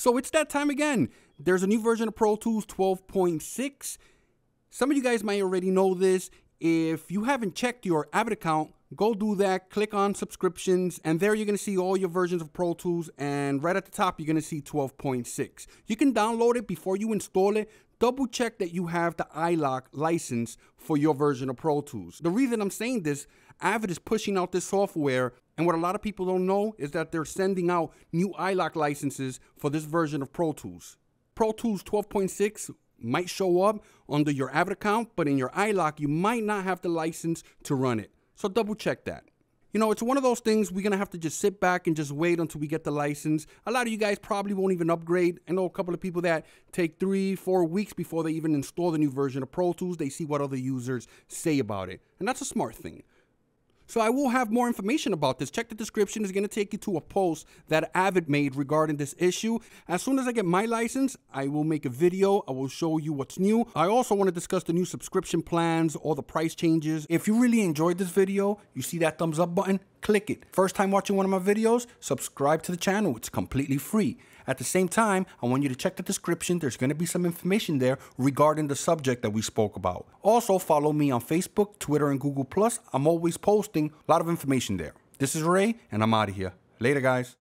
So it's that time again. There's a new version of Pro Tools 12.6. Some of you guys might already know this. If you haven't checked your Avid account, go do that. Click on subscriptions, and there you're going to see all your versions of Pro Tools. And right at the top, you're going to see 12.6. You can download it before you install it. Double check that you have the iLok license for your version of Pro Tools. The reason I'm saying this, Avid is pushing out this software, and what a lot of people don't know is that they're sending out new iLok licenses for this version of Pro Tools. Pro Tools 12.6 might show up under your Avid account, but in your iLok, you might not have the license to run it. So double check that. You know, it's one of those things we're going to have to just sit back and just wait until we get the license. A lot of you guys probably won't even upgrade. I know a couple of people that take three, four weeks before they even install the new version of Pro Tools. They see what other users say about it. And that's a smart thing. So I will have more information about this. Check the description. It's going to take you to a post that Avid made regarding this issue. As soon as I get my license, I will make a video. I will show you what's new. I also want to discuss the new subscription plans, all the price changes. If you really enjoyed this video, you see that thumbs up button, click it. First time watching one of my videos, subscribe to the channel. It's completely free. At the same time, I want you to check the description. There's going to be some information there regarding the subject that we spoke about. Also, follow me on Facebook, Twitter, and Google+. I'm always posting a lot of information there. This is Ray, and I'm out of here. Later, guys.